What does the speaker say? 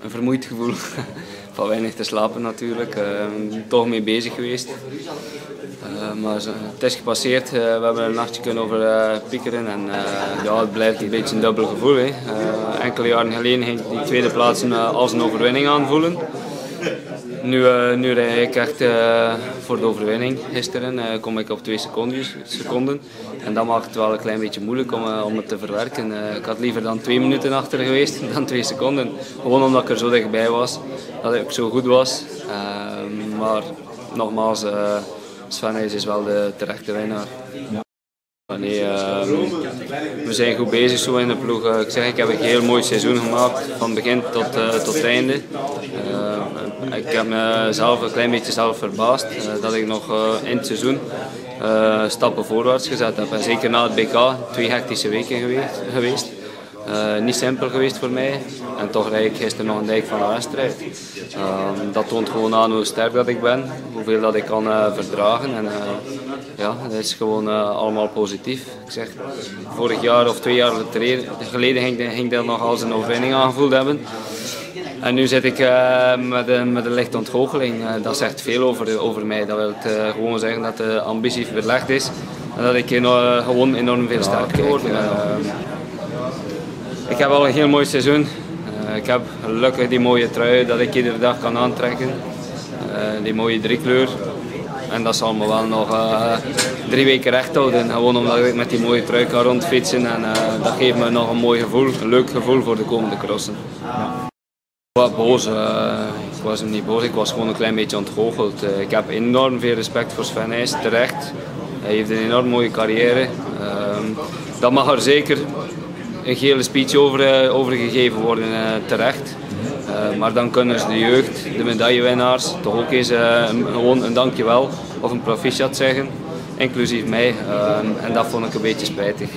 Een vermoeid gevoel, van weinig te slapen natuurlijk, uh, toch mee bezig geweest. Uh, maar het is gepasseerd, uh, we hebben een nachtje kunnen over piekeren en ja, het blijft een beetje een dubbel gevoel. Hè. enkele jaren geleden ging die tweede plaats als een overwinning aanvoelen. Nu, uh, nu rijd ik echt uh, voor de overwinning. Gisteren uh, kom ik op twee seconden, seconden. En dat maakt het wel een klein beetje moeilijk om, om het te verwerken. ik had liever dan twee minuten achter geweest dan twee seconden. Gewoon omdat ik er zo dichtbij was, dat ik zo goed was. maar nogmaals, Sven is wel de terechte winnaar. Nee, uh, we zijn goed bezig zo in de ploeg. ik zeg, ik heb een heel mooi seizoen gemaakt, van begin tot, uh, tot einde. Ik heb mezelf een klein beetje zelf verbaasd dat ik nog in het seizoen stappen voorwaarts gezet heb. Zeker na het BK, twee hectische weken geweest. geweest. Uh, niet simpel geweest voor mij en toch rijd ik gisteren nog een dijk van een wedstrijd. Uh, dat toont gewoon aan hoe sterk dat ik ben, hoeveel dat ik kan uh, verdragen en ja, dat is gewoon allemaal positief. Ik zeg, vorig jaar of twee jaar geleden ging, ging dat nog als een overwinning aangevoeld hebben. En nu zit ik met, een, met een lichte ontgoocheling. dat zegt veel over, over mij. Dat wil gewoon zeggen dat de ambitie verlegd is en dat ik gewoon enorm veel sterker word. Ik heb al een heel mooi seizoen. Uh, ik heb gelukkig die mooie trui dat ik iedere dag kan aantrekken. Uh, die mooie driekleur. En dat zal me wel nog uh, drie weken recht houden. Gewoon omdat ik met die mooie trui kan rondfietsen. En dat geeft me nog een mooi gevoel, een leuk gevoel voor de komende crossen. Ik was boos. ik was hem niet boos, ik was gewoon een klein beetje ontgoocheld. ik heb enorm veel respect voor Sven Nys, terecht. Hij heeft een enorm mooie carrière. Ehm, dat mag er zeker een gele speech over, uh, over worden, uh, terecht. Uh, maar dan kunnen ze de jeugd, de medaillewinnaars, toch ook eens gewoon een dankjewel of een proficiat zeggen, inclusief mij. en dat vond ik een beetje spijtig.